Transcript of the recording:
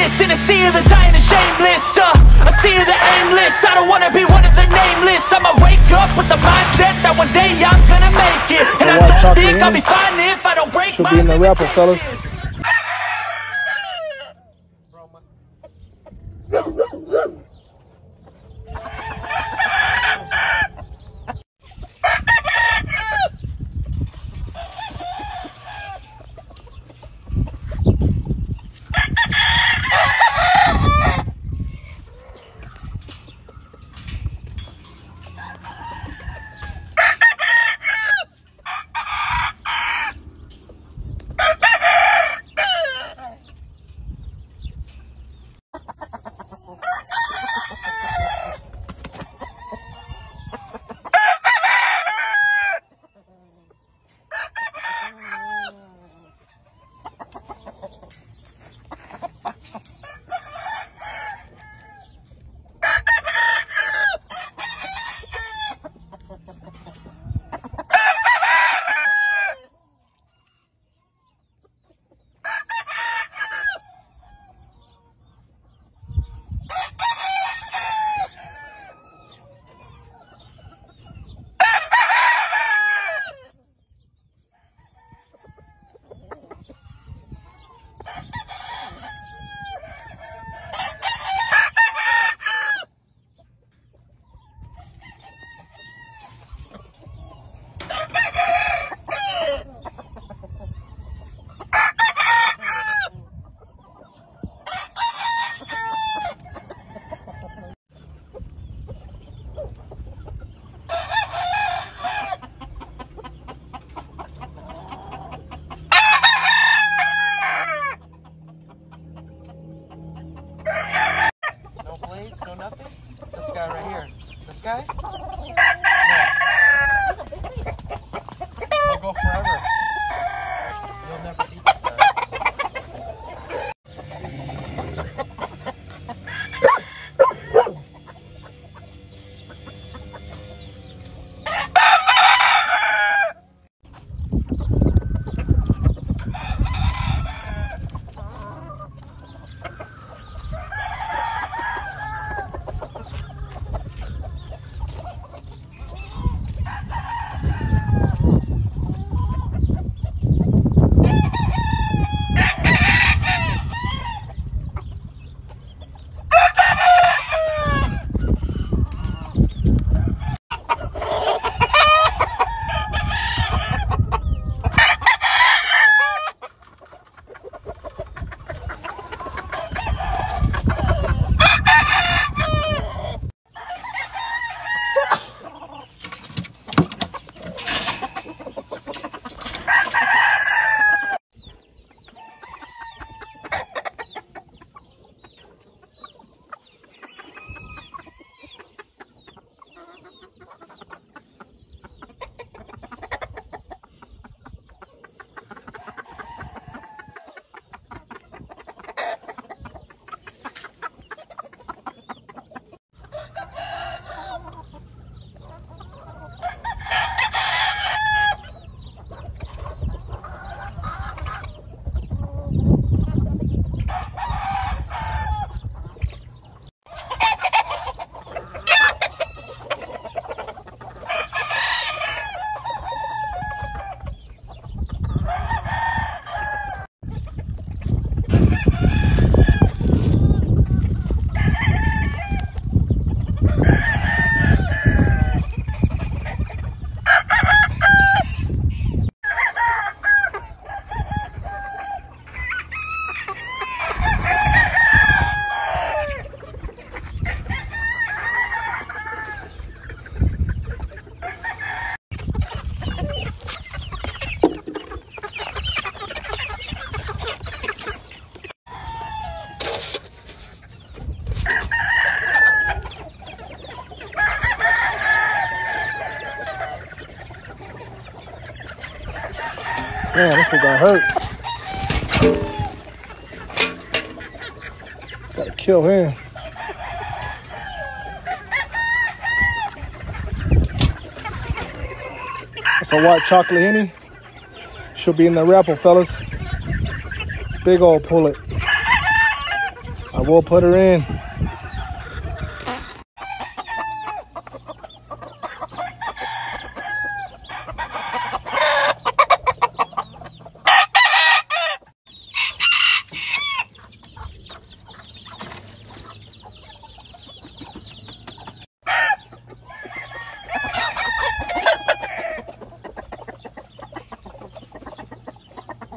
greatness in a sea of the dying and shameless uh, A sea of the aimless, I don't wanna be one of the nameless I'ma wake up with the mindset that one day I'm gonna make it And I don't think I'll be fine if I don't break Should my be in the rapper, fellas. Damn, this shit got hurt. Gotta kill him. That's a white chocolate henny. Should be in the raffle, fellas. Big old pullet. I will put her in.